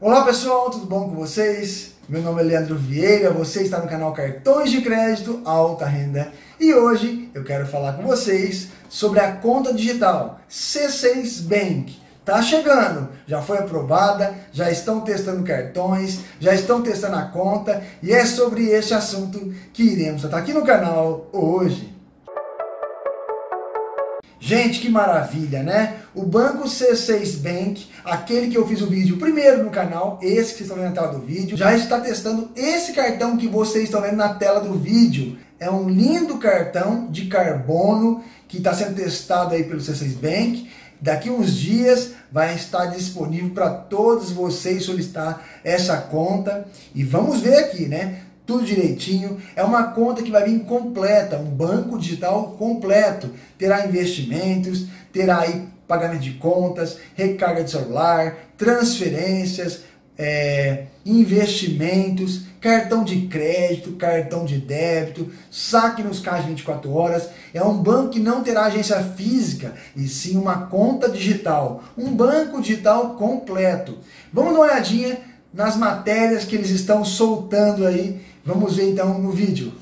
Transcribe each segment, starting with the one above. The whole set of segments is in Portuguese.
Olá pessoal, tudo bom com vocês? Meu nome é Leandro Vieira, você está no canal Cartões de Crédito Alta Renda e hoje eu quero falar com vocês sobre a conta digital C6 Bank. Tá chegando, já foi aprovada, já estão testando cartões, já estão testando a conta e é sobre este assunto que iremos tratar aqui no canal hoje. Gente, que maravilha, né? O Banco C6 Bank, aquele que eu fiz o vídeo primeiro no canal, esse que vocês estão vendo na tela do vídeo, já está testando esse cartão que vocês estão vendo na tela do vídeo. É um lindo cartão de carbono que está sendo testado aí pelo C6 Bank. Daqui uns dias vai estar disponível para todos vocês solicitar essa conta. E vamos ver aqui, né? Tudo direitinho. É uma conta que vai vir completa, um banco digital completo. Terá investimentos, terá aí pagamento de contas, recarga de celular, transferências, é, investimentos, cartão de crédito, cartão de débito, saque nos caixas 24 horas. É um banco que não terá agência física e sim uma conta digital, um banco digital completo. Vamos dar uma olhadinha nas matérias que eles estão soltando aí Vamos ver então no vídeo.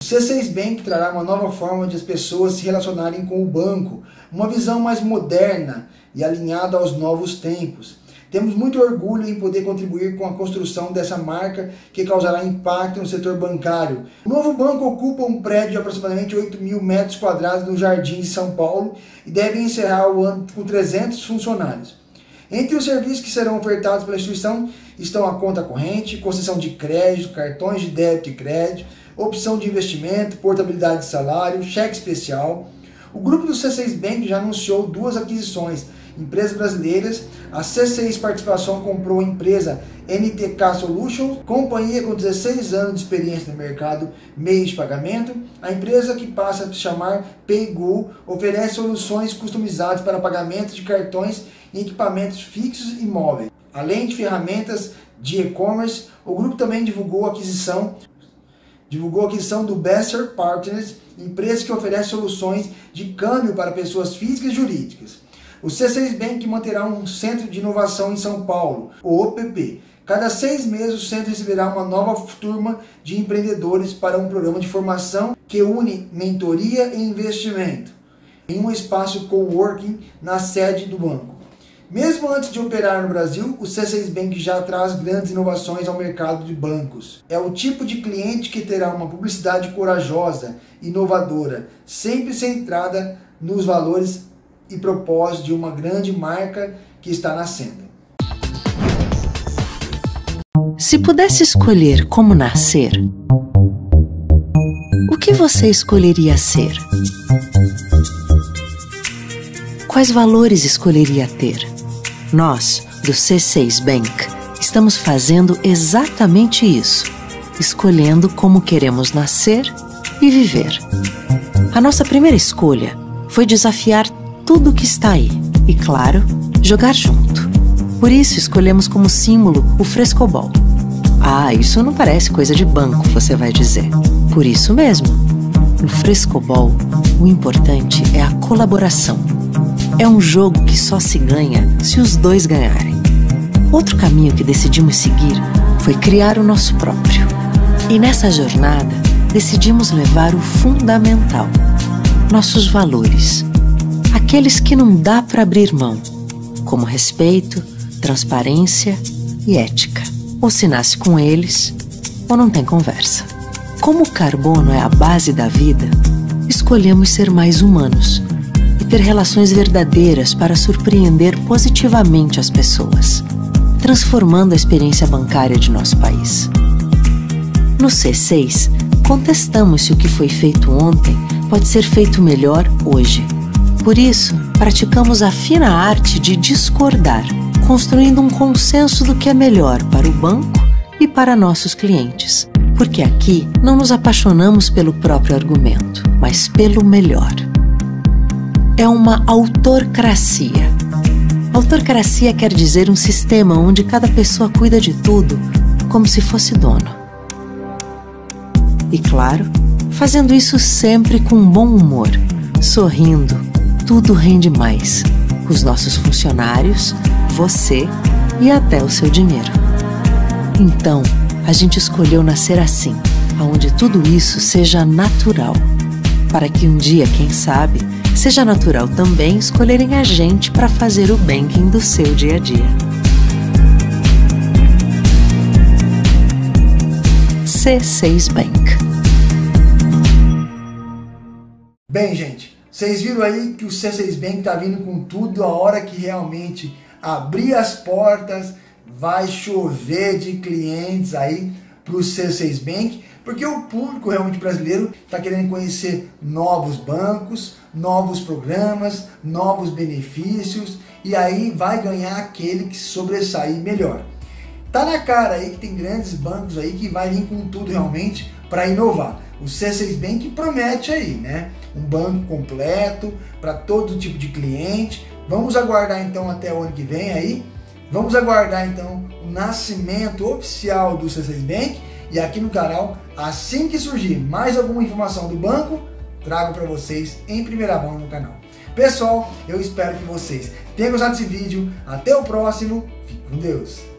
O C6 Bank trará uma nova forma de as pessoas se relacionarem com o banco, uma visão mais moderna e alinhada aos novos tempos. Temos muito orgulho em poder contribuir com a construção dessa marca que causará impacto no setor bancário. O novo banco ocupa um prédio de aproximadamente 8 mil metros quadrados no Jardim de São Paulo e deve encerrar o ano com 300 funcionários. Entre os serviços que serão ofertados pela instituição estão a conta corrente, concessão de crédito, cartões de débito e crédito, opção de investimento, portabilidade de salário, cheque especial. O grupo do C6 Bank já anunciou duas aquisições, empresas brasileiras. A C6 Participação comprou a empresa NTK Solutions, companhia com 16 anos de experiência no mercado meio de pagamento. A empresa que passa a se chamar PayGo oferece soluções customizadas para pagamento de cartões e equipamentos fixos e móveis. Além de ferramentas de e-commerce, o grupo também divulgou a aquisição divulgou a aquisição do Besser Partners, empresa que oferece soluções de câmbio para pessoas físicas e jurídicas. O C6 Bank manterá um centro de inovação em São Paulo, o OPP. Cada seis meses o centro receberá uma nova turma de empreendedores para um programa de formação que une mentoria e investimento em um espaço coworking na sede do banco. Mesmo antes de operar no Brasil, o C6 Bank já traz grandes inovações ao mercado de bancos. É o tipo de cliente que terá uma publicidade corajosa, inovadora, sempre centrada nos valores e propósitos de uma grande marca que está nascendo. Se pudesse escolher como nascer, o que você escolheria ser? Quais valores escolheria ter? Nós, do C6 Bank, estamos fazendo exatamente isso, escolhendo como queremos nascer e viver. A nossa primeira escolha foi desafiar tudo que está aí e, claro, jogar junto. Por isso escolhemos como símbolo o frescobol. Ah, isso não parece coisa de banco, você vai dizer. Por isso mesmo. No frescobol, o importante é a colaboração é um jogo que só se ganha se os dois ganharem. Outro caminho que decidimos seguir foi criar o nosso próprio. E nessa jornada, decidimos levar o fundamental: nossos valores. Aqueles que não dá para abrir mão, como respeito, transparência e ética. Ou se nasce com eles, ou não tem conversa. Como o carbono é a base da vida, escolhemos ser mais humanos ter relações verdadeiras para surpreender positivamente as pessoas, transformando a experiência bancária de nosso país. No C6, contestamos se o que foi feito ontem pode ser feito melhor hoje. Por isso, praticamos a fina arte de discordar, construindo um consenso do que é melhor para o banco e para nossos clientes. Porque aqui não nos apaixonamos pelo próprio argumento, mas pelo melhor é uma autorcracia. Autorcracia quer dizer um sistema onde cada pessoa cuida de tudo como se fosse dono. E claro, fazendo isso sempre com bom humor, sorrindo, tudo rende mais. Os nossos funcionários, você e até o seu dinheiro. Então, a gente escolheu nascer assim, onde tudo isso seja natural, para que um dia, quem sabe, seja natural também escolherem a gente para fazer o banking do seu dia a dia. C6 Bank. Bem, gente, vocês viram aí que o C6 Bank tá vindo com tudo a hora que realmente abrir as portas, vai chover de clientes aí para o C6 Bank, porque o público realmente brasileiro está querendo conhecer novos bancos, novos programas, novos benefícios e aí vai ganhar aquele que sobressair melhor. Tá na cara aí que tem grandes bancos aí que vai vir com tudo realmente para inovar. O C6 Bank promete aí, né? Um banco completo para todo tipo de cliente. Vamos aguardar então até o ano que vem aí. Vamos aguardar então nascimento oficial do C6 Bank e aqui no canal, assim que surgir mais alguma informação do banco, trago para vocês em primeira mão no canal. Pessoal, eu espero que vocês tenham gostado desse vídeo. Até o próximo. Fique com Deus.